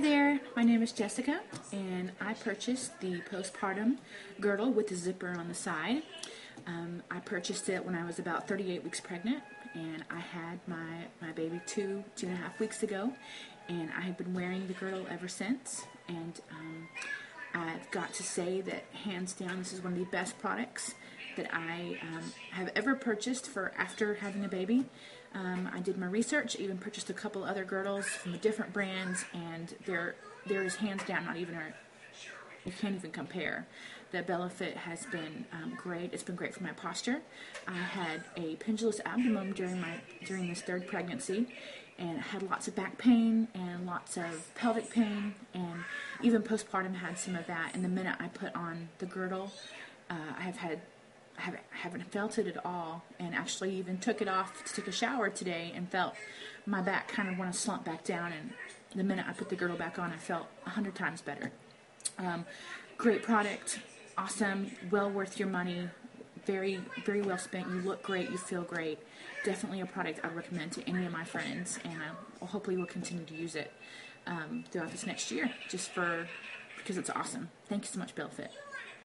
there, my name is Jessica, and I purchased the postpartum girdle with the zipper on the side. Um, I purchased it when I was about 38 weeks pregnant, and I had my, my baby two, two and a half weeks ago, and I have been wearing the girdle ever since. And um, I've got to say that, hands down, this is one of the best products that I um, have ever purchased for after having a baby. Um, I did my research, even purchased a couple other girdles from different brands, and there there is hands down not even a you can't even compare. The Bellefit has been um, great. It's been great for my posture. I had a pendulous abdomen during my during this third pregnancy, and had lots of back pain and lots of pelvic pain, and even postpartum had some of that. And the minute I put on the girdle, uh, I have had haven't, haven't felt it at all and actually even took it off to take a shower today and felt my back kind of want to slump back down and the minute I put the girdle back on I felt a hundred times better. Um, great product, awesome, well worth your money, very very well spent. You look great, you feel great. Definitely a product I recommend to any of my friends and I hopefully will continue to use it um, throughout this next year just for because it's awesome. Thank you so much, Bellefit.